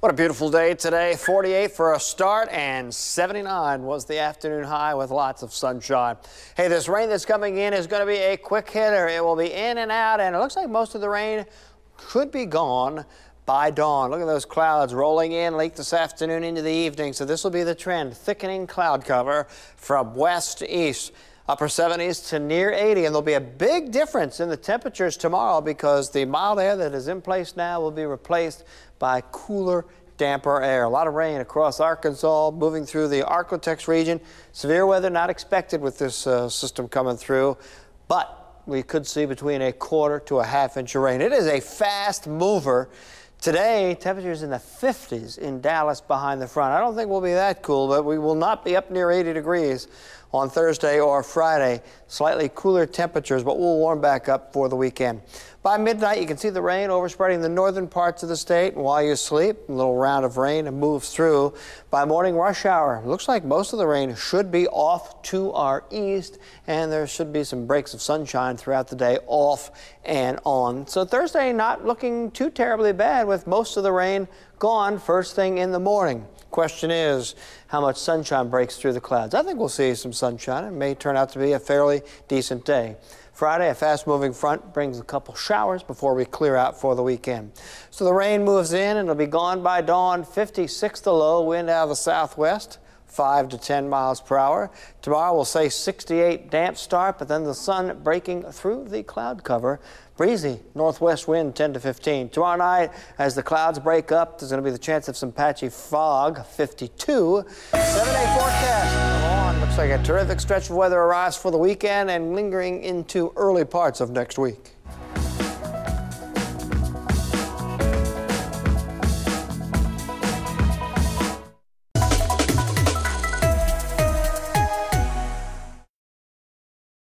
What a beautiful day today. 48 for a start and 79 was the afternoon high with lots of sunshine. Hey, this rain that's coming in is going to be a quick hitter. It will be in and out, and it looks like most of the rain could be gone by dawn. Look at those clouds rolling in late this afternoon into the evening. So this will be the trend, thickening cloud cover from west to east upper 70s to near 80. And there'll be a big difference in the temperatures tomorrow because the mild air that is in place now will be replaced by cooler damper air. A lot of rain across Arkansas, moving through the Ark-La-Tex region. Severe weather not expected with this uh, system coming through, but we could see between a quarter to a half inch of rain. It is a fast mover. Today, temperatures in the 50s in Dallas behind the front. I don't think we'll be that cool, but we will not be up near 80 degrees on Thursday or Friday. Slightly cooler temperatures, but we'll warm back up for the weekend. By midnight, you can see the rain overspreading the northern parts of the state. While you sleep, a little round of rain moves through. By morning rush hour, looks like most of the rain should be off to our east, and there should be some breaks of sunshine throughout the day off and on. So Thursday, not looking too terribly bad with most of the rain gone first thing in the morning. Question is how much sunshine breaks through the clouds. I think we'll see some sunshine. It may turn out to be a fairly decent day. Friday, a fast moving front brings a couple showers before we clear out for the weekend. So the rain moves in and it'll be gone by dawn. 56 the low, wind out of the southwest. 5 to 10 miles per hour. Tomorrow we'll say 68 damp start, but then the sun breaking through the cloud cover. Breezy northwest wind 10 to 15. Tomorrow night, as the clouds break up, there's going to be the chance of some patchy fog, 52. Seven-day forecast. Looks like a terrific stretch of weather arrives for the weekend and lingering into early parts of next week.